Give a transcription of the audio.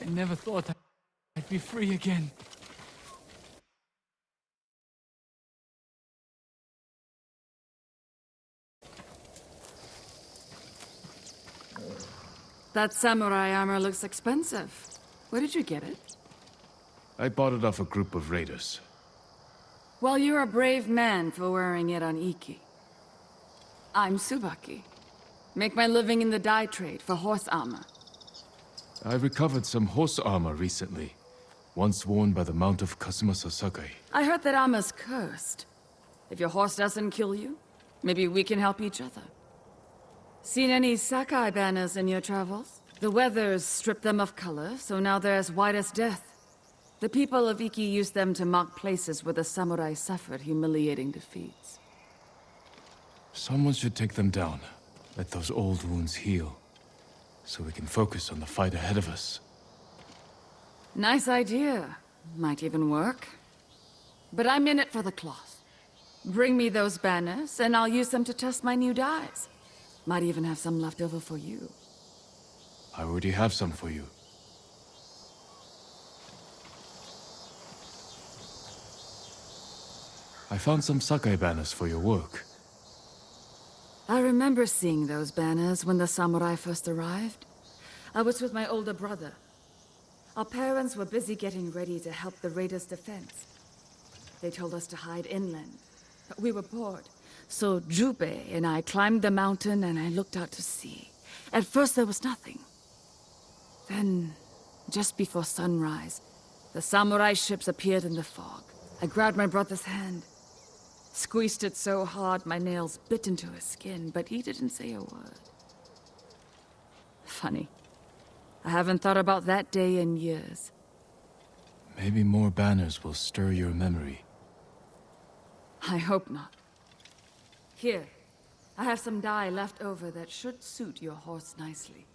I never thought I'd be free again. That samurai armor looks expensive. Where did you get it? I bought it off a group of raiders. Well, you're a brave man for wearing it on Iki. I'm Tsubaki. Make my living in the dye trade for horse armor. I recovered some horse armor recently. Once worn by the Mount of Kazumasa Sakai. I heard that armor's cursed. If your horse doesn't kill you, maybe we can help each other. Seen any Sakai banners in your travels? The weather's stripped them of color, so now they're as white as death. The people of Iki used them to mark places where the samurai suffered humiliating defeats. Someone should take them down. Let those old wounds heal. So we can focus on the fight ahead of us. Nice idea. Might even work. But I'm in it for the cloth. Bring me those banners, and I'll use them to test my new dyes. Might even have some left over for you. I already have some for you. I found some Sakai banners for your work. I remember seeing those banners when the samurai first arrived. I was with my older brother. Our parents were busy getting ready to help the raiders' defense. They told us to hide inland, but we were bored. So Jubei and I climbed the mountain and I looked out to sea. At first there was nothing. Then, just before sunrise, the samurai ships appeared in the fog. I grabbed my brother's hand. Squeezed it so hard my nails bit into his skin, but he didn't say a word. Funny. I haven't thought about that day in years. Maybe more banners will stir your memory. I hope not. Here, I have some dye left over that should suit your horse nicely.